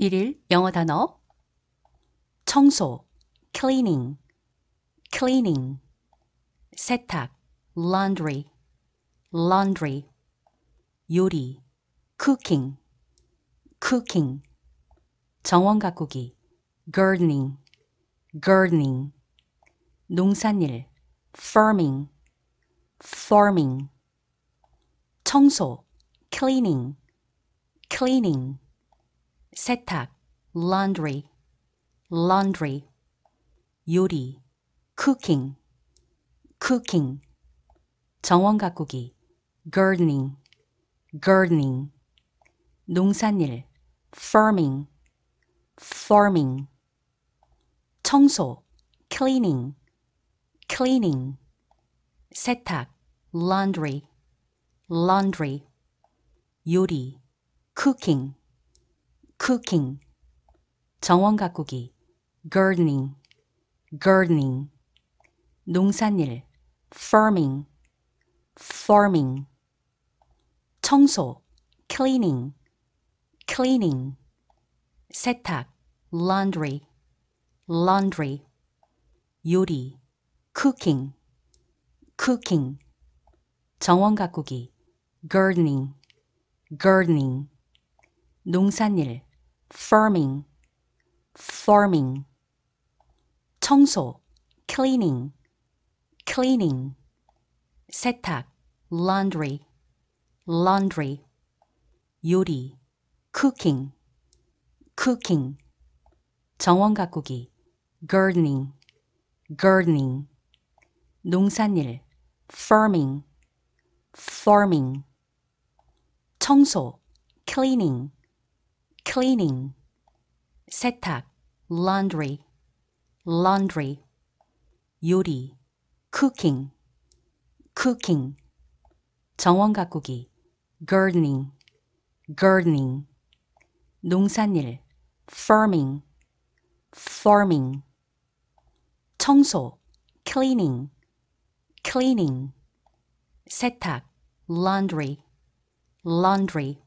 1일 영어 단어 청소 cleaning cleaning 세탁 laundry laundry 요리 cooking cooking 정원 가꾸기 gardening gardening 농산일 farming farming 청소 cleaning cleaning 세탁 laundry laundry 요리 cooking cooking 정원 가꾸기 gardening gardening 농산일 farming farming 청소 cleaning cleaning 세탁 laundry laundry 요리 cooking cooking 정원 가꾸기 gardening gardening 농산일 farming farming 청소 cleaning cleaning 세탁 laundry laundry 요리 cooking cooking 정원 가꾸기 gardening gardening 농산일 farming farming 청소 cleaning cleaning 세탁 laundry laundry 요리 cooking cooking 정원 가꾸기 gardening gardening 농산일 farming farming 청소 cleaning cleaning 세탁 laundry laundry 요리 cooking cooking 정원 가꾸기 gardening gardening 농산일 farming farming 청소 cleaning cleaning 세탁 laundry laundry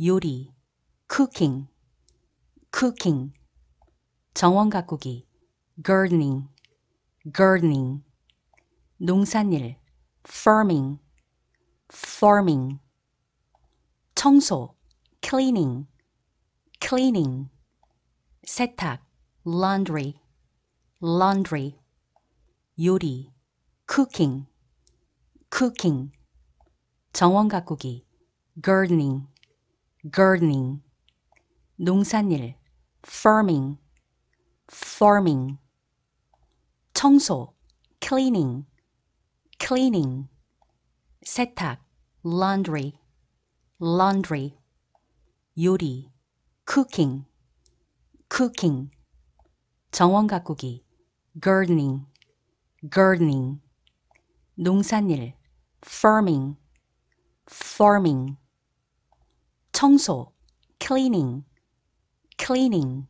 요리 cooking cooking 정원 가꾸기 gardening gardening 농산일 farming farming 청소 cleaning cleaning 세탁 laundry laundry 요리 cooking cooking 정원 가꾸기 gardening gardening 농산일 farming farming 청소 cleaning cleaning 세탁 laundry laundry 요리 cooking cooking 정원 가꾸기 gardening gardening 농산일 farming farming 청소 cleaning cleaning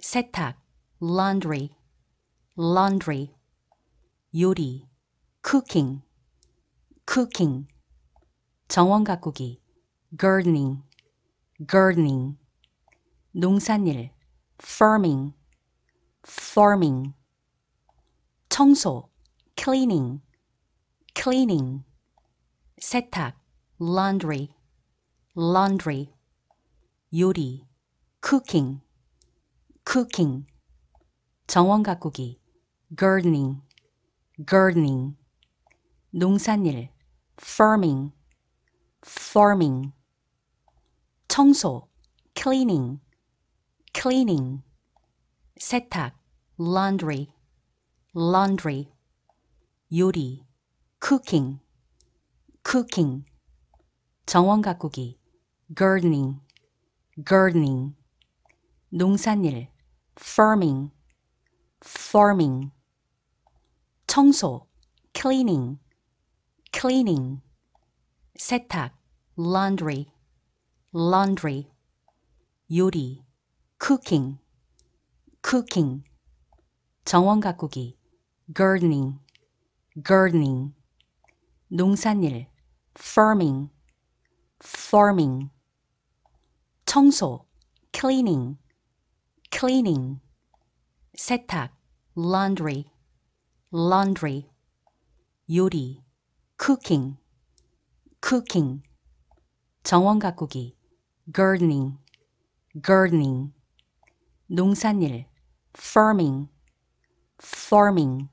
세탁 laundry laundry 요리 cooking cooking 정원 가꾸기 gardening gardening 농산일 farming farming 청소 cleaning cleaning 세탁 laundry laundry 요리 cooking cooking 정원 가꾸기 gardening gardening 농산일 farming farming 청소 cleaning cleaning 세탁 laundry laundry 요리 cooking cooking 정원 가꾸기 gardening gardening 농산일 farming farming 청소 cleaning cleaning 세탁 laundry laundry 요리 cooking cooking 정원 가꾸기 gardening gardening 농산일 farming farming 청소 cleaning, cleaning. 세탁, laundry, laundry. 요리, cooking, cooking. 정원 가꾸기, gardening, gardening. 농산일, farming, farming.